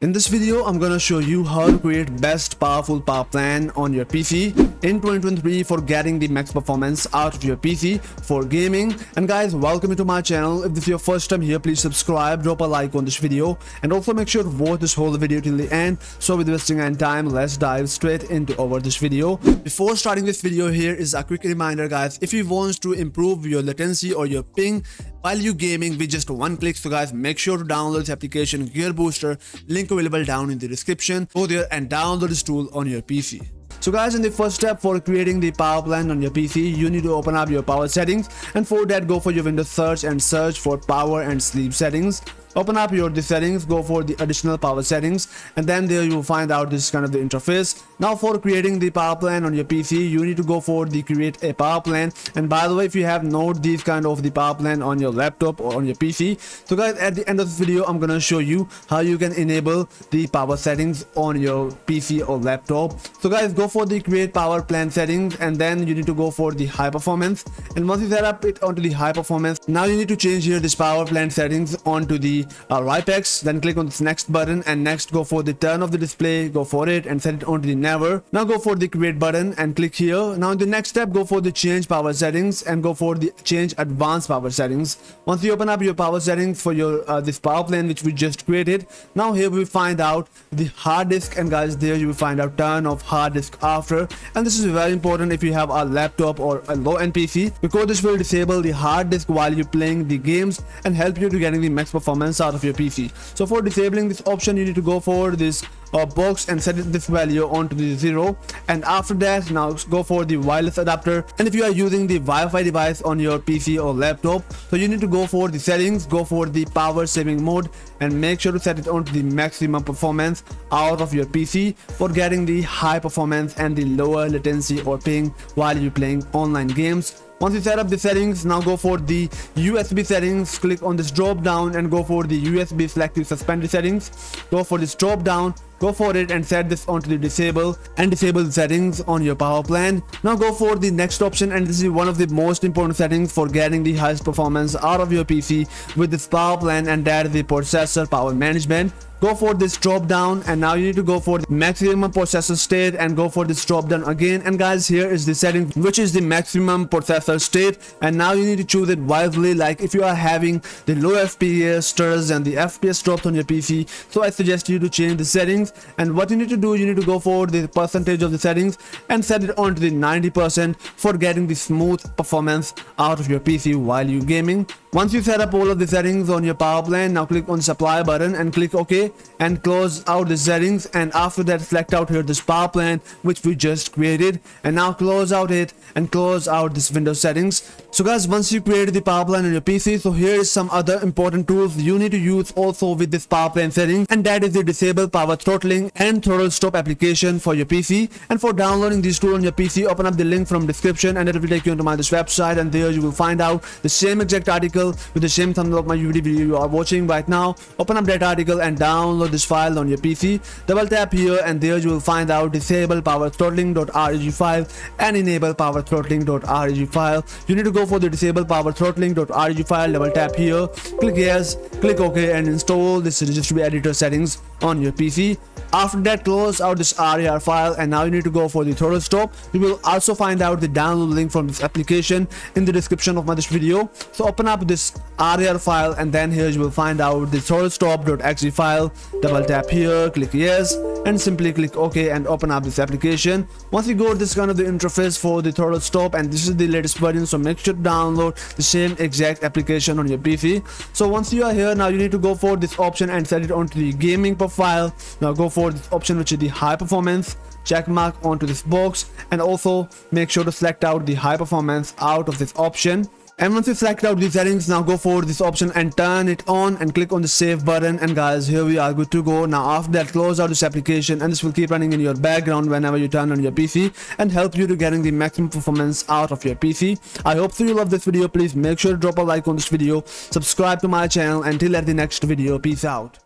In this video, I'm gonna show you how to create best powerful power plan on your PC in 2023 for getting the max performance out of your PC for gaming. And guys, welcome to my channel. If this is your first time here, please subscribe, drop a like on this video, and also make sure to watch this whole video till the end. So with wasting any time, let's dive straight into over this video. Before starting this video, here is a quick reminder, guys. If you want to improve your latency or your ping while you gaming with just one click, so guys, make sure to download this application Gear Booster. Link available down in the description. Go there and download this tool on your PC. So guys, in the first step for creating the power plan on your PC, you need to open up your power settings and for that go for your Windows search and search for power and sleep settings open up your the settings go for the additional power settings and then there you will find out this kind of the interface. Now for creating the power plan on your pc you need to go for the create a power plan. And by the way if you have not these kind of the power plan on your laptop or on your pc so guys at the end of this video i'm gonna show you how you can enable the power settings on your pc or laptop. So guys go for the create power plan settings and then you need to go for the high performance. And once you set up it onto the high performance now you need to change here this power plan settings onto the uh, RIPEX then click on this next button and next go for the turn of the display go for it and set it onto the never. Now go for the create button and click here. Now in the next step go for the change power settings and go for the change advanced power settings. Once you open up your power settings for your uh, this power plan which we just created now here we find out the hard disk and guys there you will find out turn of hard disk after. And this is very important if you have a laptop or a low-end PC because this will disable the hard disk while you're playing the games and help you to getting the max performance performance out of your PC. So for disabling this option, you need to go for this uh, box and set this value onto the zero. And after that now go for the wireless adapter. And if you are using the Wi-Fi device on your PC or laptop so you need to go for the settings go for the power saving mode and make sure to set it onto the maximum performance out of your PC for getting the high performance and the lower latency or ping while you're playing online games once you set up the settings, now go for the USB settings, click on this drop down and go for the USB selective suspended settings. Go for this drop down, go for it and set this onto the disable and disable settings on your power plan. Now go for the next option and this is one of the most important settings for getting the highest performance out of your PC with this power plan and that is the processor power management. Go for this drop down and now you need to go for the maximum processor state and go for this drop down again. And guys here is the setting which is the maximum processor state. And now you need to choose it wisely like if you are having the low fps stutters and the fps drops on your pc so i suggest you to change the settings and what you need to do you need to go for the percentage of the settings and set it on to the 90 percent for getting the smooth performance out of your pc while you gaming once you set up all of the settings on your power plan, now click on supply button and click OK and close out the settings. And after that select out here this power plan which we just created. And now close out it and close out this Windows settings. So guys once you created the power plan on your PC, so here is some other important tools you need to use also with this power plan settings. And that is the disable power throttling and ThrottleStop application for your PC and for downloading this tool on your PC open up the link from description and it will take you into my this website. And there you will find out the same exact article article with the same thumbnail of my YouTube video you are watching right now. Open up that article and download this file on your PC. Double tap here and there you will find out disable power throttling.reg file and enable power throttling.reg file. You need to go for the disable power throttling.reg file. Double tap here, click yes, click OK and install this registry editor settings on your PC. After that, close out this RAR file and now you need to go for the ThrottleStop. You will also find out the download link from this application in the description of my this video. So open up this RAR file and then here you will find out the ThrottleStop.exe file. Double tap here, click yes and simply click OK and open up this application. Once you go to this kind of the interface for the ThrottleStop and this is the latest version so make sure to download the same exact application on your PC. So once you are here now you need to go for this option and set it onto the gaming profile. Now go for for this option which is the high performance check mark onto this box and also make sure to select out the high performance out of this option and once you select out these settings now go for this option and turn it on and click on the save button. And guys here we are good to go. Now after that close out this application and this will keep running in your background whenever you turn on your pc and help you to getting the maximum performance out of your pc i hope so you love this video. Please make sure to drop a like on this video. Subscribe to my channel. Until at the next video peace out